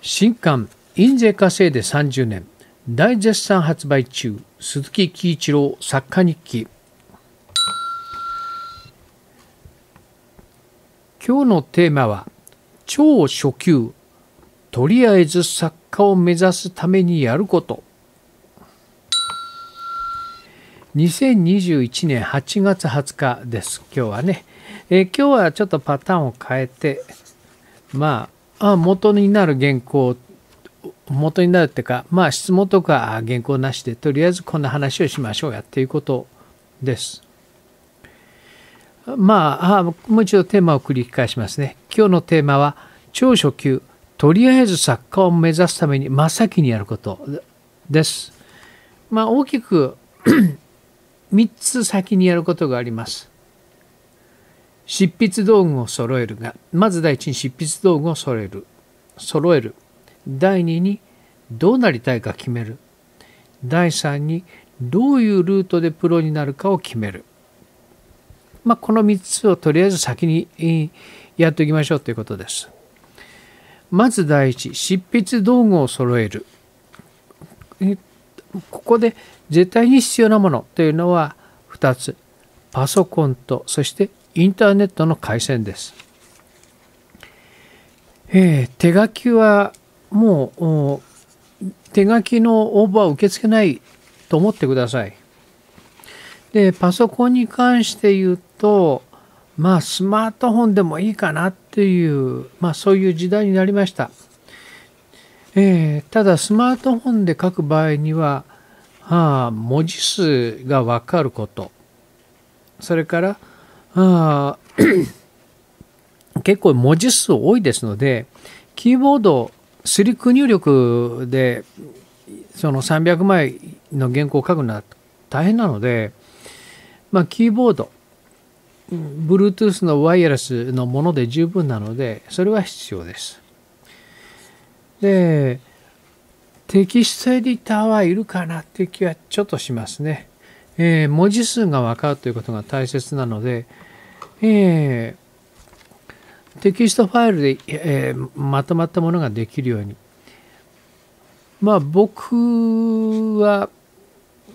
新刊印税稼いで30年。大絶賛発売中。鈴木喜一郎作家日記。今日のテーマは超初級。とりあえず作家を目指すためにやること。2021年8月20日です。今日はね、えー、今日はちょっとパターンを変えてまああ元になる原稿元になるっていうかまあ質問とか原稿なしでとりあえずこんな話をしましょうやっていうことです。まあもう一度テーマを繰り返しますね。今日のテーマは超初級とりあえず作家を目指すために真っ先にやることです。まあ大きく 3つ先にやることがあります。執筆道具を揃えるが、まず第一に執筆道具を揃える。揃える。第二にどうなりたいか決める。第三にどういうルートでプロになるかを決める。まあ、この3つをとりあえず先にやっておきましょうということです。まず第一、執筆道具を揃える。ここで絶対に必要なものというのは2つパソコンとそしてインターネットの回線です、えー、手書きはもう手書きの応募は受け付けないと思ってください。でパソコンに関して言うとまあスマートフォンでもいいかなっていうまあそういう時代になりました。えー、ただスマートフォンで書く場合には、はあ、文字数が分かること。それから、あ、結構文字数多いですのでキーボードスリック入力でその300枚の原稿を書くのは大変なので、まあ、キーボード Bluetooth のワイヤレスのもので十分なのでそれは必要です。でテキストエディターはいるかなっていう気はちょっとしますね。えー、文字数が分かるということが大切なので、えー、テキストファイルで、えー、まとまったものができるように。まあ僕は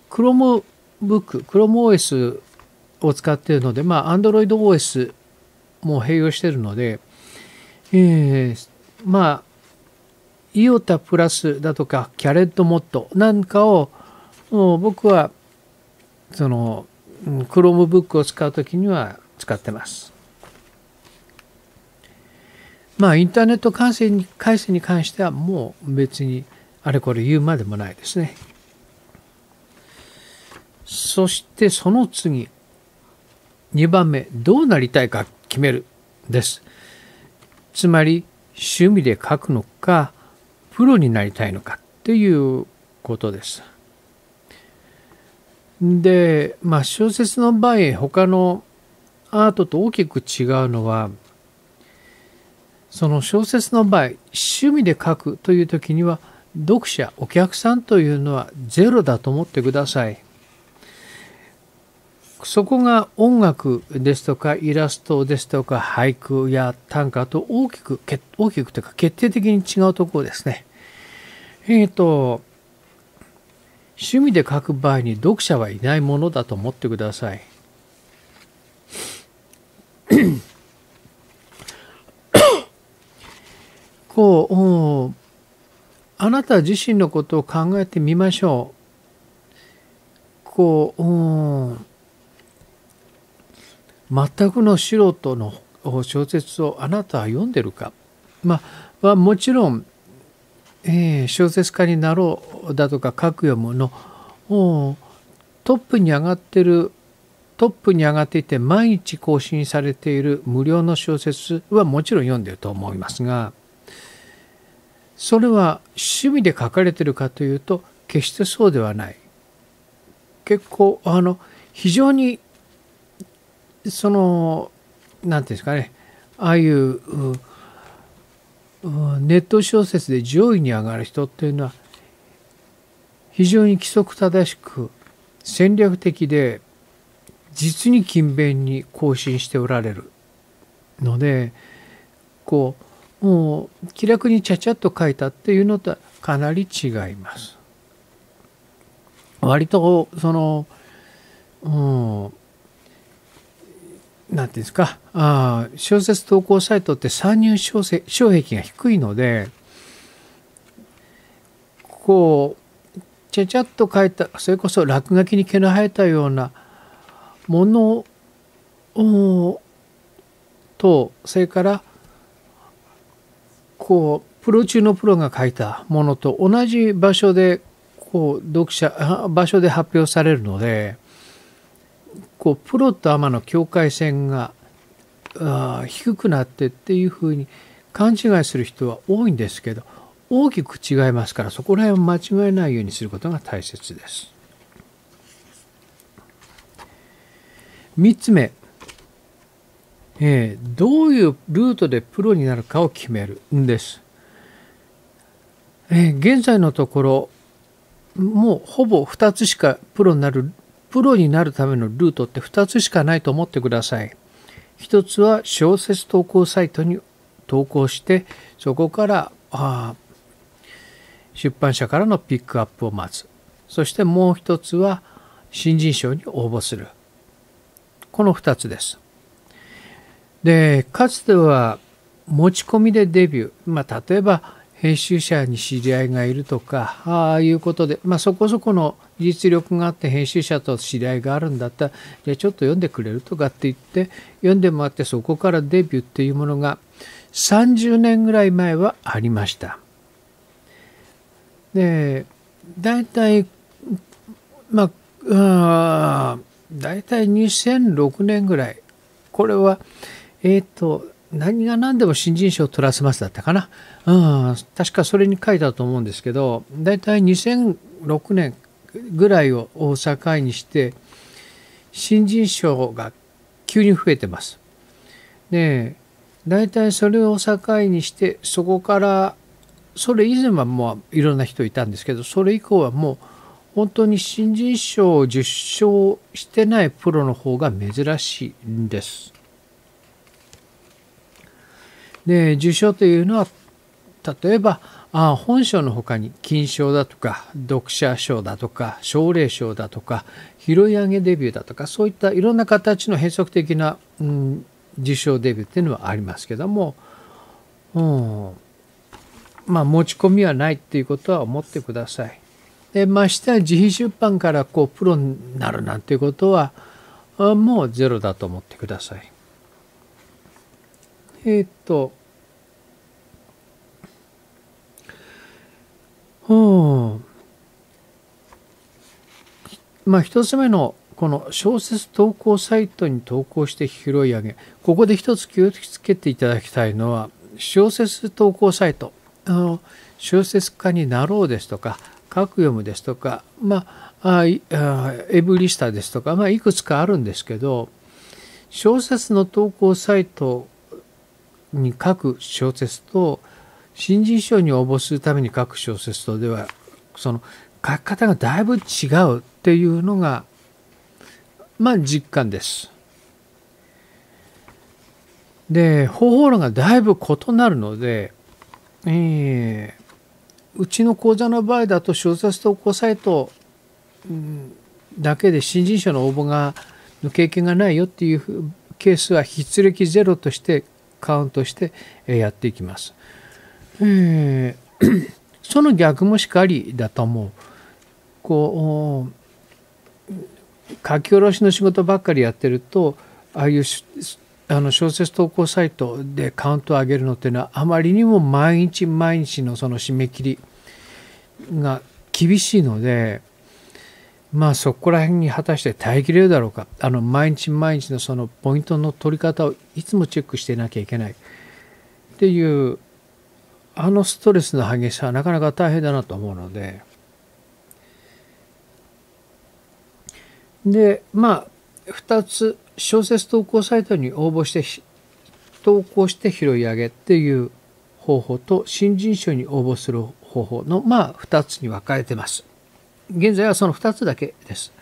Chromebook、ChromeOS を使っているので、まあ AndroidOS も併用しているので、えー、まあイオタプラスだとかキャレットモッドなんかを僕はその Chromebook を使う時には使ってます。まあインターネット回線に回線に関してはもう別にあれこれ言うまでもないですね。そしてその次2番目どうなりたいか決めるです。つまり趣味で書くのかプロになりたいのかっていうことです。で、まあ小説の場合他のアートと大きく違うのはその小説の場合趣味で書くという時には読者お客さんというのはゼロだと思ってください。そこが音楽ですとかイラストですとか俳句や短歌と大きく大きくというか決定的に違うところですね。えっ、ー、と趣味で書く場合に読者はいないものだと思ってください。こうあなた自身のことを考えてみましょう。こう全くの素人の小説をあなたは読んでるか、まあ、もちろん、えー、小説家になろうだとか書く読むのトップに上がってるトップに上がっていて毎日更新されている無料の小説はもちろん読んでると思いますがそれは趣味で書かれてるかというと決してそうではない。結構あの非常にその何ていうんですかねああいうネット小説で上位に上がる人っていうのは非常に規則正しく戦略的で実に勤勉に更新しておられるのでこうもう気楽にちゃちゃっと書いたっていうのとはかなり違います。割とその、うん、なんていうんですかあ小説投稿サイトって参入障壁が低いのでこうちゃちゃっと書いたそれこそ落書きに毛の生えたようなものとそれからこうプロ中のプロが書いたものと同じ場所でこう読者 場所で発表されるのでこうプロとアマの境界線が低くなってっていうふうに勘違いする人は多いんですけど大きく違いますからそこら辺を間違えないようにすることが大切です。3つ目、えー、どういうルートでプロになるかを決めるんです。えー、現在のところもうほぼ2つしかプロになるプロになるためのルートって2つしかないと思ってください。一つは小説投稿サイトに投稿してそこからあ出版社からのピックアップを待つそしてもう一つは新人賞に応募するこの2つですでかつては持ち込みでデビュー、まあ、例えば編集者に知り合いがいるとかああいうことで、まあ、そこそこの実力があって編集者と知り合いがあるんだったらじゃあちょっと読んでくれるとかって言って読んでもらってそこからデビューっていうものが30年ぐらい前はありました。で大体まあ大体2006年ぐらいこれはえっ、ー、と何が何でも新人賞を取らせますだったかな。うん、確かそれに書いたと思うんですけど、大体2006年ぐらいを境にして、新人賞が急に増えてます。で、大体それを境にして、そこから、それ以前はもういろんな人いたんですけど、それ以降はもう本当に新人賞を受賞してないプロの方が珍しいんです。で受賞というのは例えばあ本賞のほかに金賞だとか読者賞だとか奨励賞だとか拾い上げデビューだとかそういったいろんな形の変則的な、うん、受賞デビューっていうのはありますけども、うん、まあ持ち込みはないっていうことは思ってください。でましてや自費出版からこうプロになるなんていうことはもうゼロだと思ってください。えっ、と、うん。まあ一つ目のこの小説投稿サイトに投稿して拾い上げここで一つ気をつけていただきたいのは小説投稿サイトあの小説家になろうですとか書く読むですとかまああエブリスタですとか、まあ、いくつかあるんですけど小説の投稿サイトに書く小説と新人賞に応募するために書く小説とではその書き方がだいぶ違うっていうのがまあ実感です。で方法論がだいぶ異なるので、えー、うちの講座の場合だと小説投稿サイトだけで新人賞の応募がの経験がないよっていうケースは筆歴ゼロとしてカウントしてやっていきます。えー、その逆もしかりだと思う。こう書き下ろしの仕事ばっかりやってるとああいうあの小説投稿サイトでカウントを上げるのっていうのはあまりにも毎日毎日のその締め切りが厳しいのでまあそこら辺に果たして耐えきれるだろうか。あの毎日毎日のそのポイントの取り方をいつもチェックしていなきゃいけない。っていうあのストレスの激しさはなかなか大変だなと思うので。でまあ2つ小説投稿サイトに応募して投稿して拾い上げっていう方法と新人賞に応募する方法のまあ2つに分かれてます。現在はその2つだけです。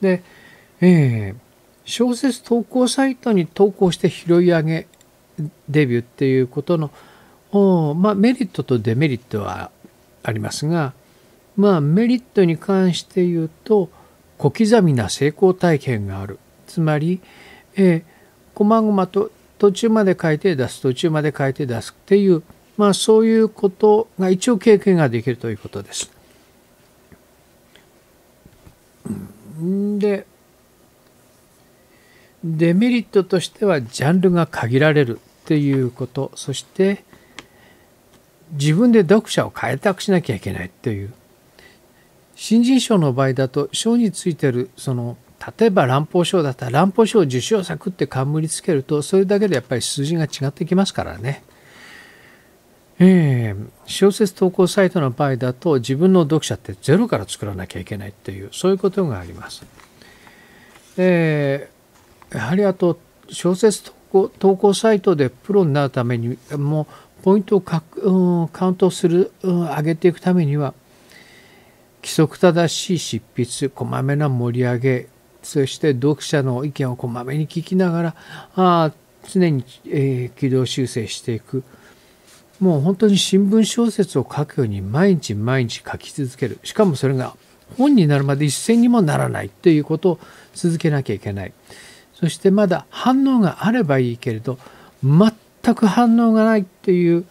で、えー、小説投稿サイトに投稿して拾い上げデビューっていうことのおまあ、メリットとデメリットはありますが、まあ、メリットに関して言うと小刻みな成功体験があるつまり、えー、細々と途中まで書いて出す途中まで書いて出すっていう、まあ、そういうことが一応経験ができるということです。でデメリットとしてはジャンルが限られるっていうことそして自分で読者を開拓しなきゃいけないっていう新人賞の場合だと賞についてるその例えば乱歩賞だったら乱歩賞受賞作って冠つけるとそれだけでやっぱり数字が違ってきますからね。えー、小説投稿サイトの場合だと自分の読者ってゼロから作らなきゃいけないっていうそういうことがあります。でやはりあと小説投稿投稿サイトでプロになるためにもポイントをカ,、うん、カウントする、うん、上げていくためには規則正しい執筆こまめな盛り上げそして読者の意見をこまめに聞きながらあ常に、えー、軌道修正していく。もう本当に新聞小説を書くように毎日毎日書き続ける。しかもそれが本になるまで一銭にもならないということを続けなきゃいけない。そしてまだ反応があればいいけれど全く反応がないっていう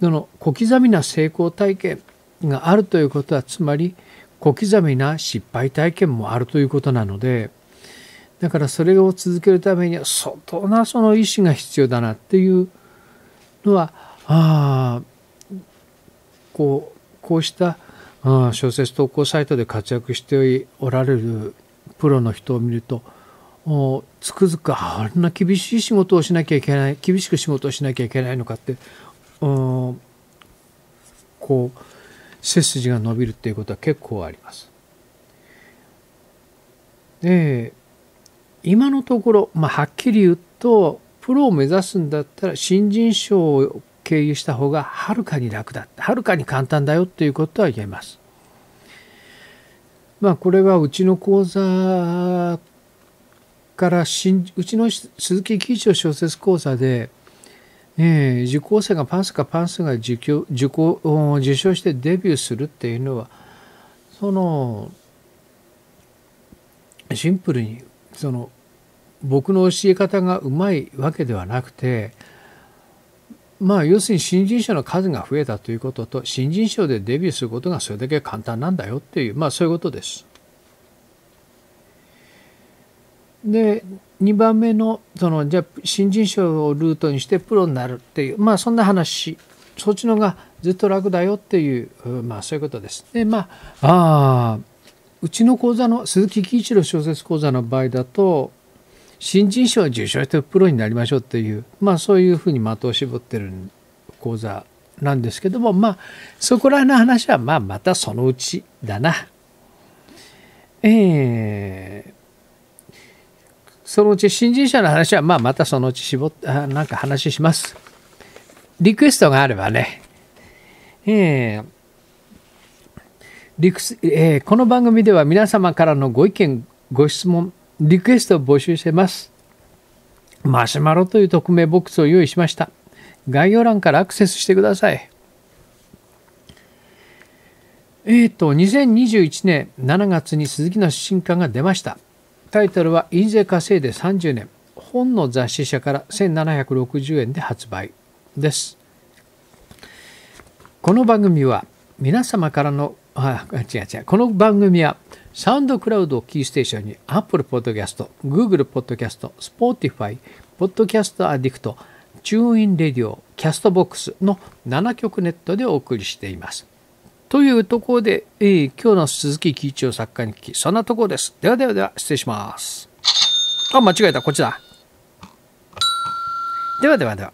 その小刻みな成功体験があるということはつまり小刻みな失敗体験もあるということなのでだからそれを続けるためには相当なその意志が必要だなっていうのはああこうこうしたあ小説投稿サイトで活躍しておられるプロの人を見るとつくづくあんな厳しい仕事をしなきゃいけない厳しく仕事をしなきゃいけないのかってこう背筋が伸びるっていうことは結構あります。で今のところ、まあ、はっきり言うとプロを目指すんだったら新人賞を経由した方がはるかに楽だはるかに簡単だよっていうことは言えます。まあこれはうちの講座から新うちの鈴木喜一郎小説講座で、えー、受講生がパンスかパンスが受講受講受賞してデビューするっていうのはそのシンプルにその僕の教え方がうまいわけではなくてまあ要するに新人賞の数が増えたということと新人賞でデビューすることがそれだけ簡単なんだよっていうまあそういうことです。で2番目のそのじゃあ新人賞をルートにしてプロになるっていうまあそんな話そっちのがずっと楽だよっていうまあそういうことです。でまああうちの講座の鈴木喜一郎小説講座の場合だと新人賞を受賞してプロになりましょうっていうまあそういうふうに的を絞ってる講座なんですけどもまあそこら辺の話はまあまたそのうちだな。えー、そのうち新人者の話はまあまたそのうち絞ってなんか話します。リクエストがあればね。えーリクスえー、この番組では皆様からのご意見ご質問リクエストを募集してます。マシュマロという匿名ボックスを用意しました。概要欄からアクセスしてください。えっ、ー、と、2021年7月に鈴木の新刊が出ました。タイトルは印税稼いで30年。本の雑誌社から1760円で発売です。この番組は皆様からのあ違う違うこの番組はサウンドクラウドをキーステーションに Apple Podcast、Google Podcast、Spotify、Podcast Addict、TuneIn Radio、CastBox の7曲ネットでお送りしています。というところで、えー、今日の鈴木喜一郎作家に聞き、そんなところです。ではではでは、失礼します。あ、間違えた、こっちだ。ではではでは。